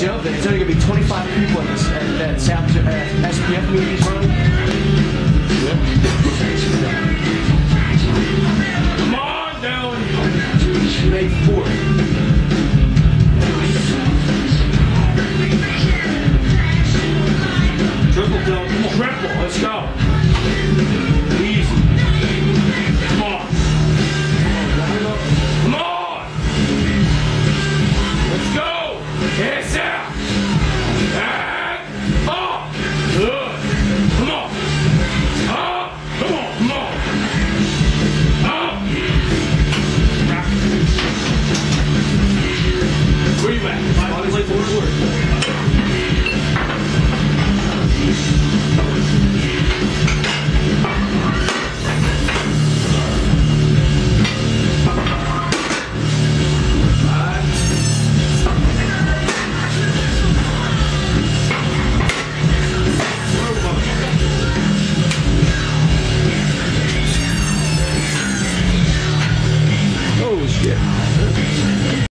that's the. It's only gonna be 25 people at this at that South uh, SPF meetings running. Come on, down. May 4th. Triple, Dylan. Come on. Triple. Let's go. Easy. Come on. Come on. Let's go. Yes, Oh shit.